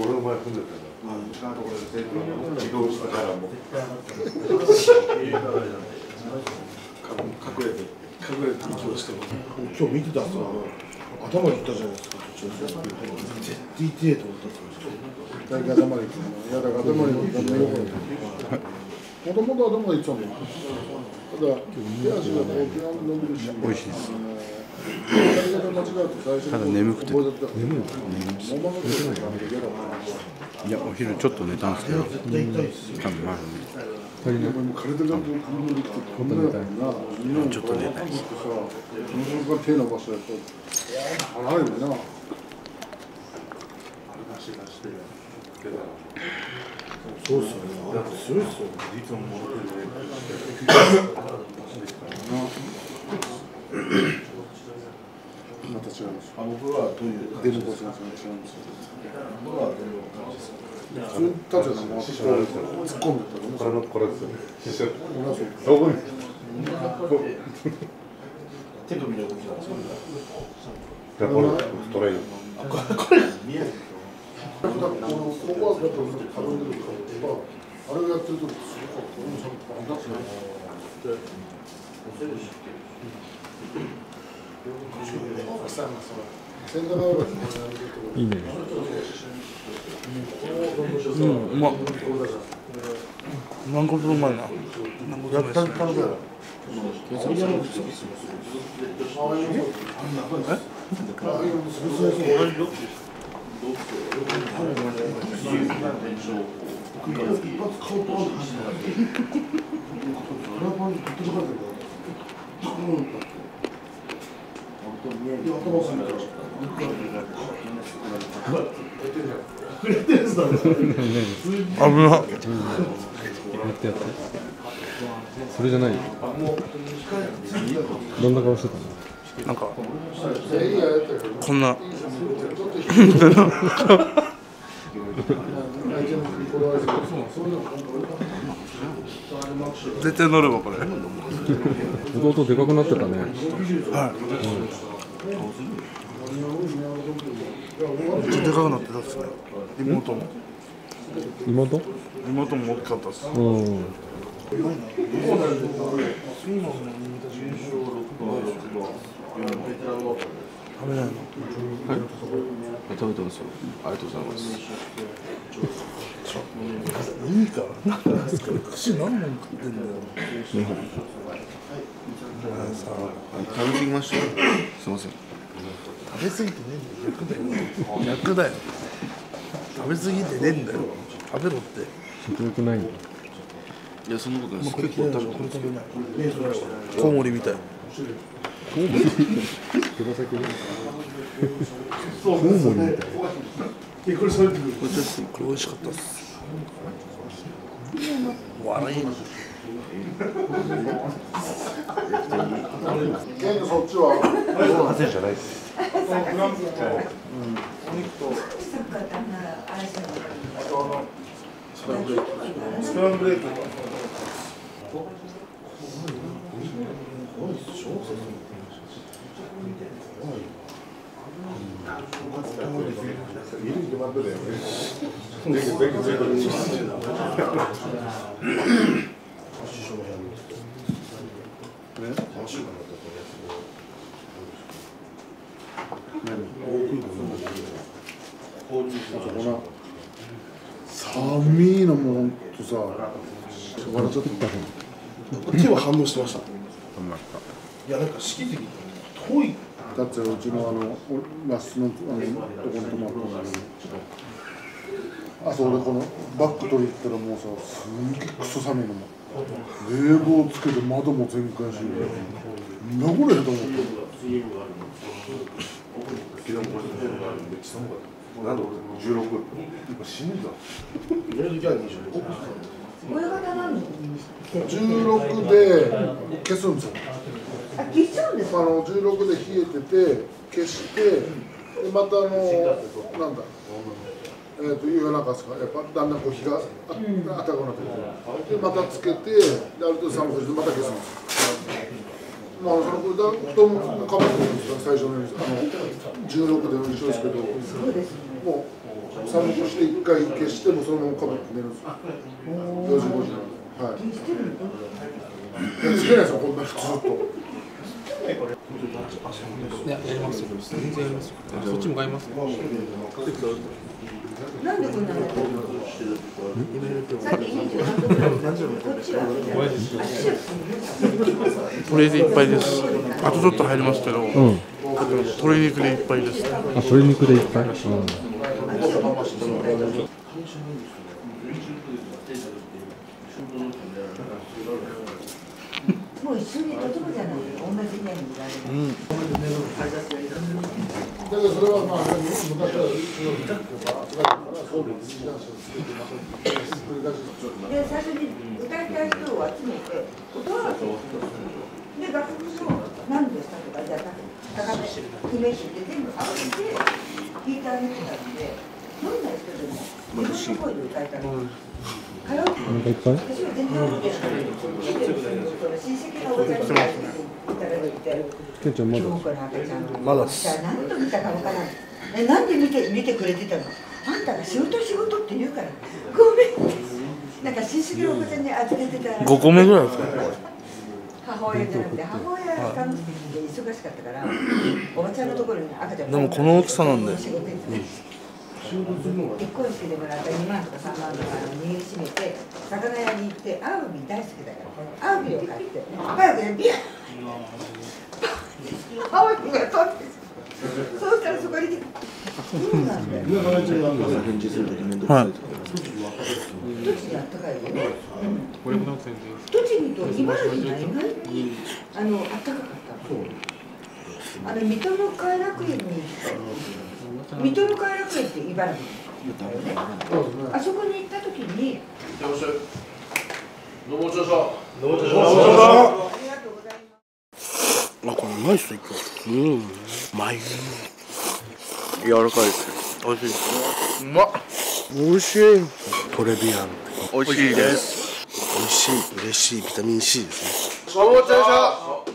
俺の前踏ん。でたよ移動したからもう隠れて隠れて息をしてます今日見てたん。ですよ頭にいったじゃないですか途中で。絶対痛えと思ったんです。よやだから頭に行くのもともと頭がいってたんだよただ手足がこうピアノ伸びるし美味しいですただ眠くて眠い眠いや、お昼ちょっと寝たんですけど、多分まだでも体がこう車できてこんなやったなみんなちょっと寝たいですその瞬間手伸ばしたらこう離れるなそうですよね。だって強いですよいつも戻ってるまた違いますあ僕はどういうデルコ先生が違うんですよ僕はどういう感じですか？普通たち突っ込んでたらこれのこれですよねこに手首の動きなんですかこれストレインあこ見えるだからこのここはやっぱり軽んでるからあれをやってるとすごく俺もちゃんとバンダッチね千田が俺いいねうんうまっ軟骨うまいなやったら食べる危なやってやって。それじゃない？よどんな顔してたの？なんかこんな。絶対乗るわこれ。弟でかくなってたね。めっちゃでかくなってたっすね。妹も。妹妹も大きかったっす。うん。食べないの食べてますよ。ありがとうございます。いいからなん。ですか串何本食ってん。だよ二本。さ食べ過ぎましたよ。すみません。食べ過ぎて。ねえんだよ逆だよ逆だよ食べ過ぎて。ねえんだよ食べろって。食欲ないのいや、そんなことないです。これ結構食べこれて。食べないコウモリみたいコウモリ手羽先ねコウモリみたいこれちょっとこれ美味しかったっす笑いケントそっちは汗じゃないですさっきさっきあんなあれしなかったスクランブルエッグスクランブルエッグ寒いのもほんとさ。笑っちゃった。手は反応してました。いやなんか式的に遠い。だってうちのあの和室のあのとこに泊まったのにあそこでこのバッグ取り行ったらもうさすんげえクソ寒いのも。冷房つけて窓も全開し。なんだこれと思ってもこれめっちゃ寒かったなんで俺16今死んだ俺の時は25親方なんで16で消すんですよあ消しちゃうんですかあの16で冷えてて消してでまたあのなんだえー、と夜中ですかやっぱだんだんこう日があ暖かくなってくるでまたつけてである程度寒くしてまた消すんですまあそのだ布団もかぶってるんですよ最初のあの16でも一緒ですけど。そうですもう寒くして一回消してもそのままかぶって寝るんですよ4時5時はいないです。よこん。なずっといややりますよ全然やりますよそっちも買いますなんでこんなのやってるのさっき28度ぐらいこっちはあシュッこれでいっぱいです。あとちょっと入りますけど、うん鶏肉でいっぱいですあ鶏肉でいっぱい、うんもう一緒にとてもじゃない同じ部屋にいられる、だけどそれはまあ昔はで最初に歌いたい人を集めて歌わせで楽譜も何でしたとかじゃあ高めイメージで全部合わせて弾いてあげてたん。でどん。な人でも自分の声で歌えたいっぱい私は全然覚えてないその親戚のおばちゃん。にいたいてケンちゃんまだ。今日から赤ちゃんのまだ。っすじゃあ何度見たかわからない。えなんで見て見てくれてたの？あんたが仕事仕事って言うから。ごめん。なんか親戚のおばちゃんに預けてたら。5個目ぐらいですか母親じゃなくて母親が看護師で忙しかったからおばちゃんのところに赤ちゃんでもこの大きさなんで。仕事行って結婚式でもらった2万とか3万とか握りしめて魚屋に行ってアワビ大好きだからアワビを買って早くねビャーアワビが飛ん。でそうしたらそこにそうなん。だよ返事するとき面倒くさいとか栃木あったかいよね、これもなん。か全然栃木と茨城が意外にあのあったかかったあの水戸の偕楽園に水戸の偕楽園って茨城だよねあそこに行った時にどうも調査どう飲も調ありがとうございますあこれうまいっすよ今日うん。うまい柔らかいです美味しいうまっ美味しい。トレビアン。美味しいです。美味しい。嬉しい。ビタミン C ですね。どうも調査